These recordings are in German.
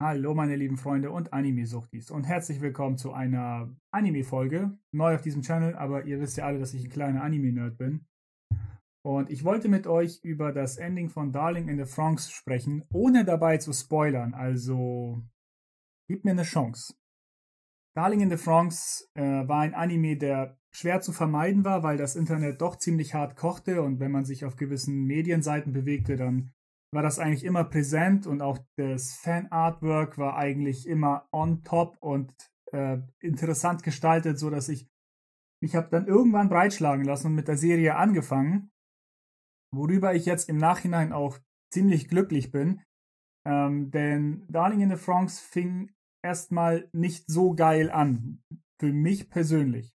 Hallo meine lieben Freunde und Anime-Suchtis und herzlich willkommen zu einer Anime-Folge. Neu auf diesem Channel, aber ihr wisst ja alle, dass ich ein kleiner Anime-Nerd bin. Und ich wollte mit euch über das Ending von Darling in the Franxx sprechen, ohne dabei zu spoilern. Also, gib mir eine Chance. Darling in the Franxx äh, war ein Anime, der schwer zu vermeiden war, weil das Internet doch ziemlich hart kochte und wenn man sich auf gewissen Medienseiten bewegte, dann war das eigentlich immer präsent und auch das Fan-Artwork war eigentlich immer on top und äh, interessant gestaltet, so dass ich mich habe dann irgendwann breitschlagen lassen und mit der Serie angefangen, worüber ich jetzt im Nachhinein auch ziemlich glücklich bin, ähm, denn Darling in the Franxx fing erstmal nicht so geil an, für mich persönlich.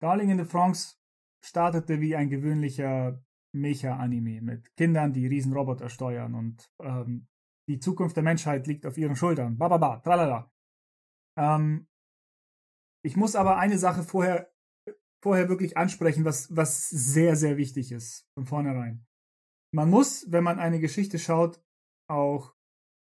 Darling in the Franxx startete wie ein gewöhnlicher Mecha-Anime mit Kindern, die Riesenroboter steuern und ähm, die Zukunft der Menschheit liegt auf ihren Schultern. Bababa, tralala. Ähm, ich muss aber eine Sache vorher, vorher wirklich ansprechen, was, was sehr, sehr wichtig ist, von vornherein. Man muss, wenn man eine Geschichte schaut, auch,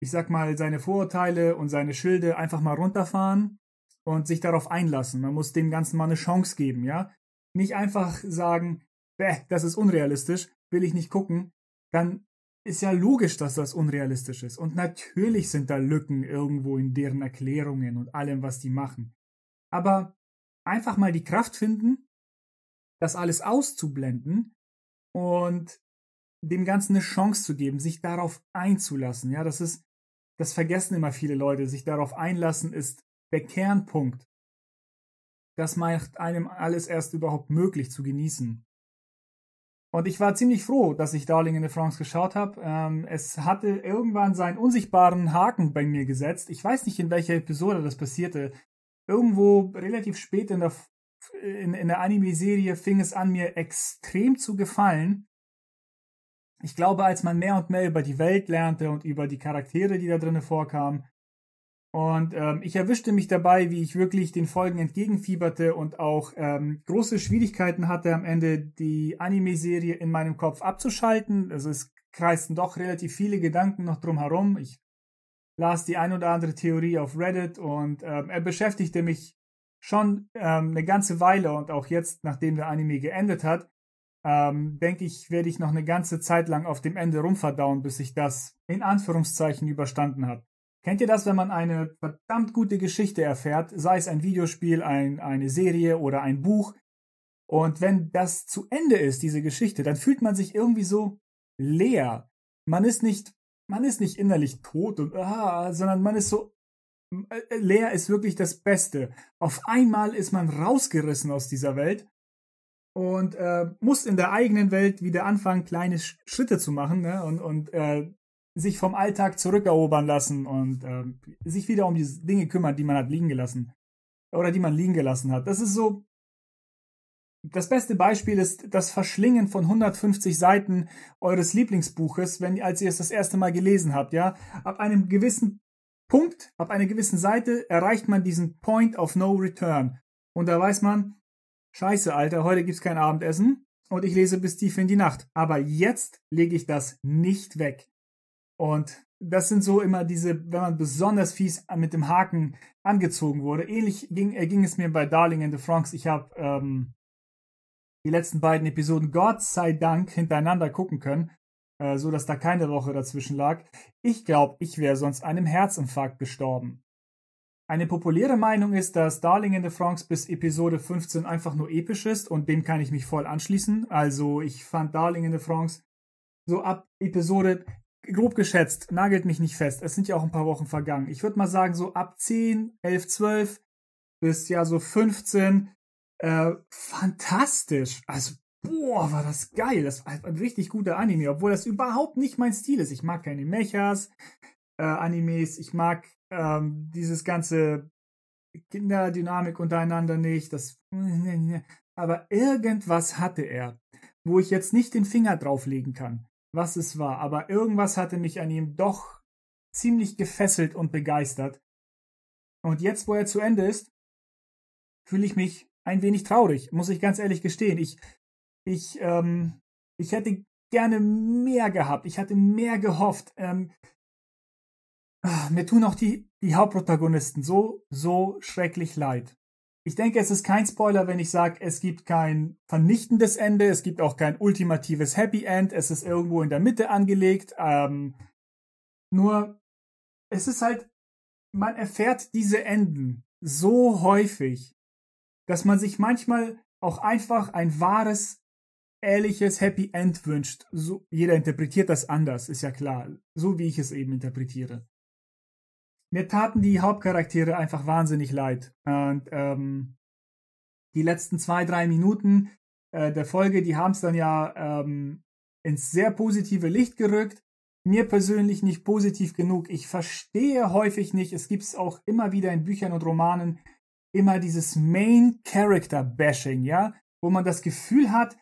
ich sag mal, seine Vorurteile und seine Schilde einfach mal runterfahren und sich darauf einlassen. Man muss dem Ganzen mal eine Chance geben, ja. Nicht einfach sagen, bäh, das ist unrealistisch, will ich nicht gucken, dann ist ja logisch, dass das unrealistisch ist. Und natürlich sind da Lücken irgendwo in deren Erklärungen und allem, was die machen. Aber einfach mal die Kraft finden, das alles auszublenden und dem Ganzen eine Chance zu geben, sich darauf einzulassen. Ja, das ist, das vergessen immer viele Leute. Sich darauf einlassen ist der Kernpunkt. Das macht einem alles erst überhaupt möglich zu genießen. Und ich war ziemlich froh, dass ich Darling in the France geschaut habe. Ähm, es hatte irgendwann seinen unsichtbaren Haken bei mir gesetzt. Ich weiß nicht, in welcher Episode das passierte. Irgendwo relativ spät in der, in, in der Anime-Serie fing es an, mir extrem zu gefallen. Ich glaube, als man mehr und mehr über die Welt lernte und über die Charaktere, die da drinnen vorkamen, und ähm, ich erwischte mich dabei, wie ich wirklich den Folgen entgegenfieberte und auch ähm, große Schwierigkeiten hatte, am Ende die Anime-Serie in meinem Kopf abzuschalten. Also es kreisten doch relativ viele Gedanken noch drum herum. Ich las die ein oder andere Theorie auf Reddit und ähm, er beschäftigte mich schon ähm, eine ganze Weile und auch jetzt, nachdem der Anime geendet hat, ähm, denke ich, werde ich noch eine ganze Zeit lang auf dem Ende rumverdauen, bis ich das in Anführungszeichen überstanden habe. Kennt ihr das, wenn man eine verdammt gute Geschichte erfährt, sei es ein Videospiel, ein, eine Serie oder ein Buch, und wenn das zu Ende ist, diese Geschichte, dann fühlt man sich irgendwie so leer. Man ist nicht, man ist nicht innerlich tot und ah, sondern man ist so äh, leer ist wirklich das Beste. Auf einmal ist man rausgerissen aus dieser Welt und äh, muss in der eigenen Welt wieder anfangen, kleine Schritte zu machen ne? und, und äh, sich vom Alltag zurückerobern lassen und äh, sich wieder um die Dinge kümmern, die man hat liegen gelassen. Oder die man liegen gelassen hat. Das ist so. Das beste Beispiel ist das Verschlingen von 150 Seiten eures Lieblingsbuches, wenn als ihr es das erste Mal gelesen habt, ja. Ab einem gewissen Punkt, ab einer gewissen Seite erreicht man diesen Point of No Return. Und da weiß man, scheiße, Alter, heute gibt's kein Abendessen und ich lese bis tief in die Nacht. Aber jetzt lege ich das nicht weg. Und das sind so immer diese, wenn man besonders fies mit dem Haken angezogen wurde. Ähnlich ging, äh, ging es mir bei Darling in the Franks. Ich habe ähm, die letzten beiden Episoden Gott sei Dank hintereinander gucken können, äh, so dass da keine Woche dazwischen lag. Ich glaube, ich wäre sonst einem Herzinfarkt gestorben. Eine populäre Meinung ist, dass Darling in the Franks bis Episode 15 einfach nur episch ist und dem kann ich mich voll anschließen. Also ich fand Darling in the Franks so ab Episode grob geschätzt, nagelt mich nicht fest, es sind ja auch ein paar Wochen vergangen. Ich würde mal sagen, so ab 10, 11, 12 bis ja so 15, äh, fantastisch. Also, boah, war das geil. Das war ein richtig guter Anime, obwohl das überhaupt nicht mein Stil ist. Ich mag keine Mechas, äh, Animes, ich mag ähm, dieses ganze Kinderdynamik untereinander nicht. Das, aber irgendwas hatte er, wo ich jetzt nicht den Finger drauflegen kann was es war, aber irgendwas hatte mich an ihm doch ziemlich gefesselt und begeistert. Und jetzt, wo er zu Ende ist, fühle ich mich ein wenig traurig, muss ich ganz ehrlich gestehen. Ich, ich, ähm, ich hätte gerne mehr gehabt. Ich hatte mehr gehofft. Ähm, ah, mir tun auch die, die Hauptprotagonisten so, so schrecklich leid. Ich denke, es ist kein Spoiler, wenn ich sage, es gibt kein vernichtendes Ende, es gibt auch kein ultimatives Happy End, es ist irgendwo in der Mitte angelegt. Ähm, nur, es ist halt, man erfährt diese Enden so häufig, dass man sich manchmal auch einfach ein wahres, ehrliches Happy End wünscht. So, jeder interpretiert das anders, ist ja klar. So wie ich es eben interpretiere mir taten die Hauptcharaktere einfach wahnsinnig leid. Und ähm, die letzten zwei, drei Minuten äh, der Folge, die haben es dann ja ähm, ins sehr positive Licht gerückt. Mir persönlich nicht positiv genug. Ich verstehe häufig nicht, es gibt es auch immer wieder in Büchern und Romanen, immer dieses Main Character Bashing, ja, wo man das Gefühl hat,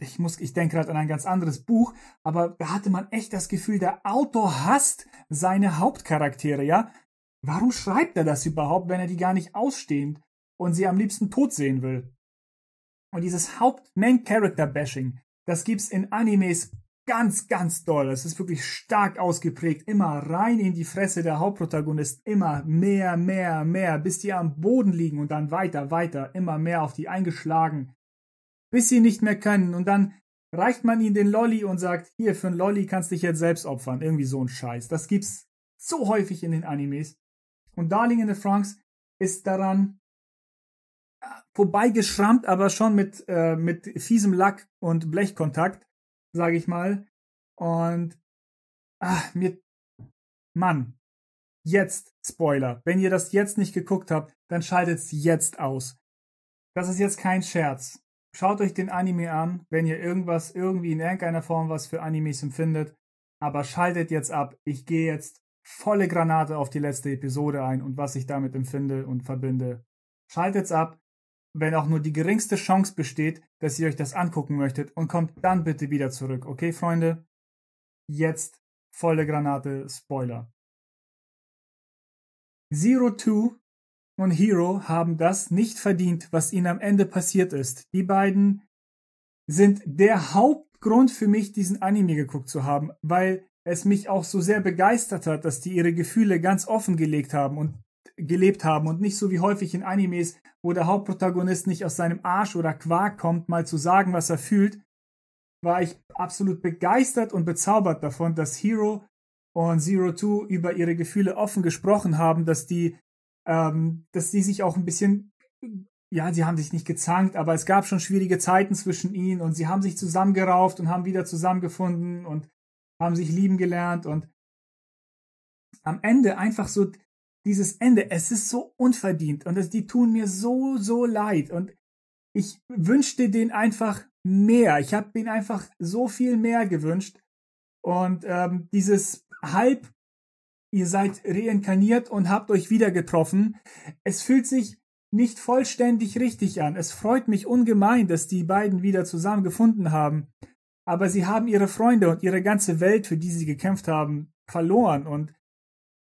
ich muss, ich denke gerade an ein ganz anderes Buch, aber da hatte man echt das Gefühl, der Autor hasst seine Hauptcharaktere, ja. Warum schreibt er das überhaupt, wenn er die gar nicht ausstehend und sie am liebsten tot sehen will? Und dieses Haupt-Main-Character-Bashing, das gibt's in Animes ganz, ganz doll. Es ist wirklich stark ausgeprägt. Immer rein in die Fresse der Hauptprotagonisten. Immer mehr, mehr, mehr, bis die am Boden liegen und dann weiter, weiter, immer mehr auf die eingeschlagen, bis sie nicht mehr können. Und dann reicht man ihnen den Lolly und sagt, hier, für einen Lolly kannst du dich jetzt selbst opfern. Irgendwie so ein Scheiß. Das gibt's so häufig in den Animes. Und Darling in the Franks ist daran äh, vorbeigeschrammt, aber schon mit, äh, mit fiesem Lack und Blechkontakt, sage ich mal. Und ach, mir, Mann, jetzt Spoiler. Wenn ihr das jetzt nicht geguckt habt, dann schaltet's jetzt aus. Das ist jetzt kein Scherz. Schaut euch den Anime an, wenn ihr irgendwas irgendwie in irgendeiner Form was für Animes empfindet. Aber schaltet jetzt ab. Ich gehe jetzt volle Granate auf die letzte Episode ein und was ich damit empfinde und verbinde. Schaltet's ab, wenn auch nur die geringste Chance besteht, dass ihr euch das angucken möchtet und kommt dann bitte wieder zurück. Okay, Freunde? Jetzt volle Granate Spoiler. Zero Two und Hero haben das nicht verdient, was ihnen am Ende passiert ist. Die beiden sind der Hauptgrund für mich, diesen Anime geguckt zu haben, weil es mich auch so sehr begeistert hat, dass die ihre Gefühle ganz offen gelegt haben und gelebt haben und nicht so wie häufig in Animes, wo der Hauptprotagonist nicht aus seinem Arsch oder Quark kommt, mal zu sagen, was er fühlt, war ich absolut begeistert und bezaubert davon, dass Hero und Zero Two über ihre Gefühle offen gesprochen haben, dass die, ähm, dass die sich auch ein bisschen, ja, sie haben sich nicht gezankt, aber es gab schon schwierige Zeiten zwischen ihnen und sie haben sich zusammengerauft und haben wieder zusammengefunden und haben sich lieben gelernt und am Ende einfach so dieses Ende, es ist so unverdient und es, die tun mir so, so leid und ich wünschte den einfach mehr. Ich habe den einfach so viel mehr gewünscht und ähm, dieses halb, ihr seid reinkarniert und habt euch wieder getroffen. Es fühlt sich nicht vollständig richtig an. Es freut mich ungemein, dass die beiden wieder zusammen gefunden haben aber sie haben ihre Freunde und ihre ganze Welt, für die sie gekämpft haben, verloren. Und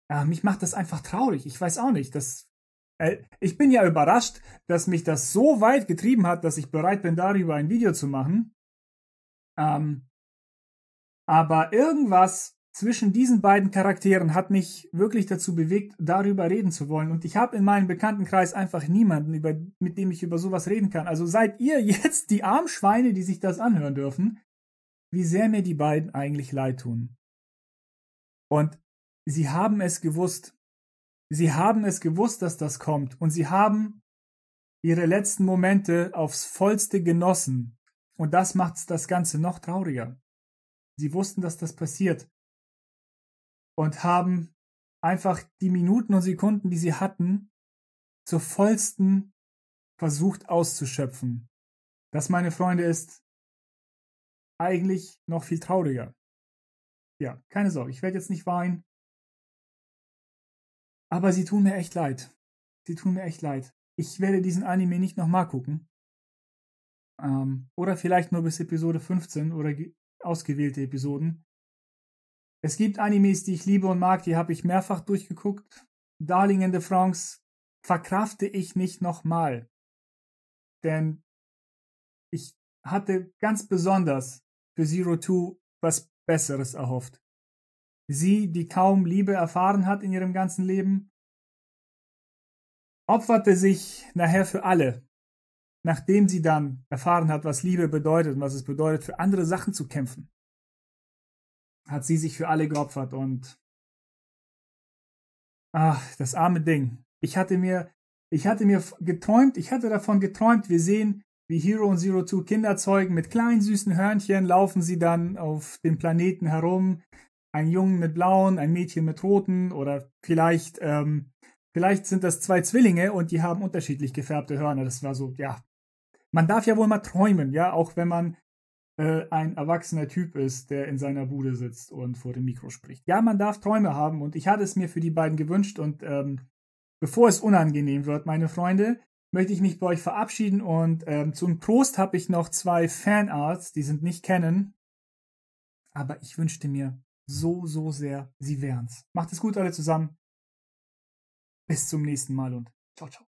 äh, mich macht das einfach traurig. Ich weiß auch nicht. Das, äh, ich bin ja überrascht, dass mich das so weit getrieben hat, dass ich bereit bin, darüber ein Video zu machen. Ähm, aber irgendwas zwischen diesen beiden Charakteren hat mich wirklich dazu bewegt, darüber reden zu wollen. Und ich habe in meinem Bekanntenkreis einfach niemanden, über, mit dem ich über sowas reden kann. Also seid ihr jetzt die Armschweine, die sich das anhören dürfen wie sehr mir die beiden eigentlich leid tun. Und sie haben es gewusst. Sie haben es gewusst, dass das kommt. Und sie haben ihre letzten Momente aufs vollste genossen. Und das macht das Ganze noch trauriger. Sie wussten, dass das passiert. Und haben einfach die Minuten und Sekunden, die sie hatten, zur vollsten versucht auszuschöpfen. Das, meine Freunde, ist eigentlich noch viel trauriger. Ja, keine Sorge, ich werde jetzt nicht weinen. Aber sie tun mir echt leid. Sie tun mir echt leid. Ich werde diesen Anime nicht nochmal gucken. Ähm, oder vielleicht nur bis Episode 15 oder ausgewählte Episoden. Es gibt Animes, die ich liebe und mag, die habe ich mehrfach durchgeguckt. Darling in the Franks verkrafte ich nicht nochmal. Denn ich hatte ganz besonders für Zero Two was Besseres erhofft. sie, die kaum Liebe erfahren hat in ihrem ganzen Leben, opferte sich nachher für alle, nachdem sie dann erfahren hat, was Liebe bedeutet und was es bedeutet, für andere Sachen zu kämpfen, hat sie sich für alle geopfert und ach, das arme Ding. Ich hatte mir, ich hatte mir geträumt, ich hatte davon geträumt, wir sehen, wie Hero und Zero Two Kinder zeugen, mit kleinen süßen Hörnchen laufen sie dann auf dem Planeten herum, ein Jungen mit blauen, ein Mädchen mit roten oder vielleicht, ähm, vielleicht sind das zwei Zwillinge und die haben unterschiedlich gefärbte Hörner. Das war so, ja, man darf ja wohl mal träumen, ja, auch wenn man äh, ein erwachsener Typ ist, der in seiner Bude sitzt und vor dem Mikro spricht. Ja, man darf Träume haben und ich hatte es mir für die beiden gewünscht und ähm, bevor es unangenehm wird, meine Freunde, möchte ich mich bei euch verabschieden und ähm, zum Trost habe ich noch zwei Fanarts, die sind nicht kennen, aber ich wünschte mir so, so sehr, sie wären's. Macht es gut alle zusammen. Bis zum nächsten Mal und ciao, ciao.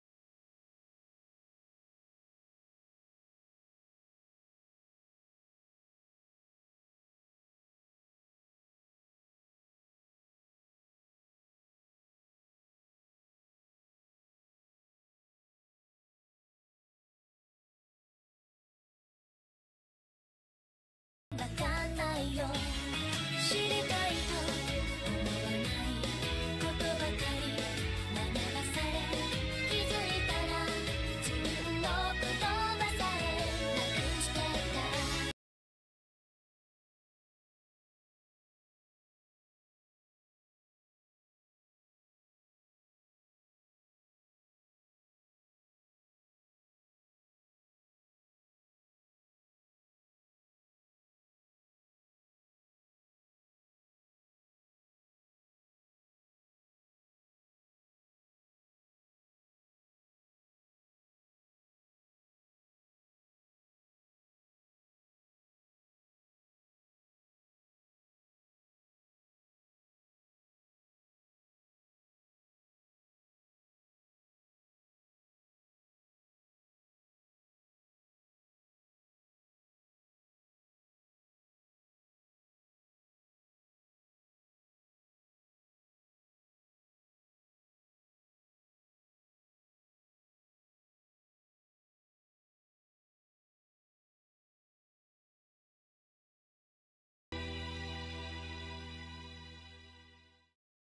i Bacana.